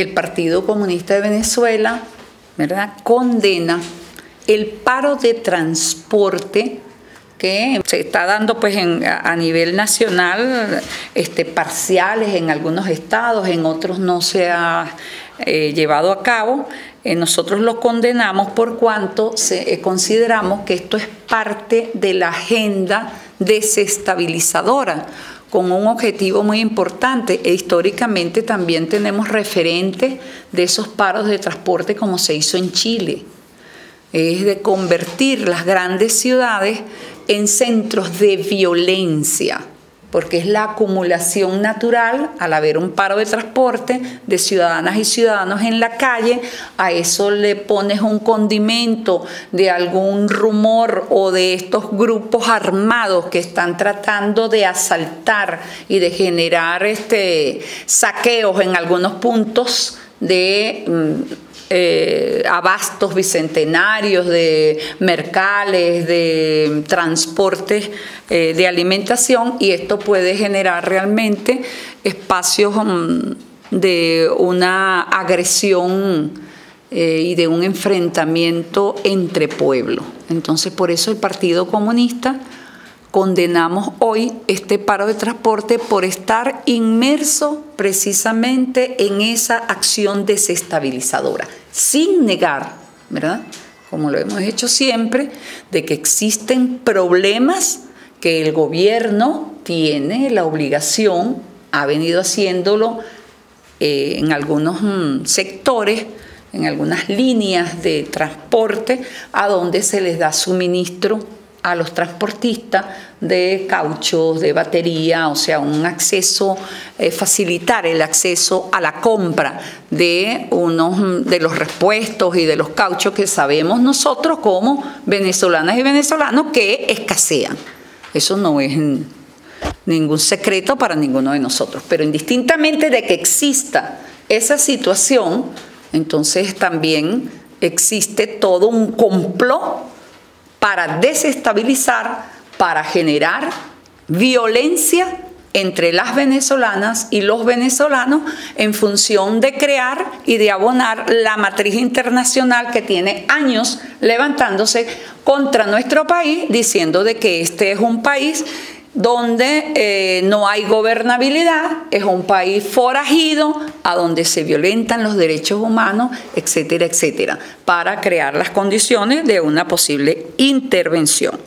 el Partido Comunista de Venezuela ¿verdad? condena el paro de transporte que se está dando pues a nivel nacional este, parciales en algunos estados, en otros no se ha eh, llevado a cabo. Eh, nosotros lo condenamos por cuanto eh, consideramos que esto es parte de la agenda desestabilizadora con un objetivo muy importante e históricamente también tenemos referentes de esos paros de transporte como se hizo en Chile. Es de convertir las grandes ciudades en centros de violencia porque es la acumulación natural al haber un paro de transporte de ciudadanas y ciudadanos en la calle, a eso le pones un condimento de algún rumor o de estos grupos armados que están tratando de asaltar y de generar este, saqueos en algunos puntos de mm, eh, abastos bicentenarios, de mercales, de transportes eh, de alimentación y esto puede generar realmente espacios mm, de una agresión eh, y de un enfrentamiento entre pueblos. Entonces por eso el Partido Comunista condenamos hoy este paro de transporte por estar inmerso precisamente en esa acción desestabilizadora, sin negar, ¿verdad? Como lo hemos hecho siempre, de que existen problemas que el gobierno tiene la obligación, ha venido haciéndolo eh, en algunos mm, sectores, en algunas líneas de transporte, a donde se les da suministro a los transportistas de cauchos, de batería, o sea, un acceso, eh, facilitar el acceso a la compra de unos de los repuestos y de los cauchos que sabemos nosotros como venezolanas y venezolanos que escasean. Eso no es ningún secreto para ninguno de nosotros, pero indistintamente de que exista esa situación, entonces también existe todo un complot para desestabilizar, para generar violencia entre las venezolanas y los venezolanos en función de crear y de abonar la matriz internacional que tiene años levantándose contra nuestro país, diciendo de que este es un país donde eh, no hay gobernabilidad, es un país forajido, a donde se violentan los derechos humanos, etcétera, etcétera, para crear las condiciones de una posible intervención.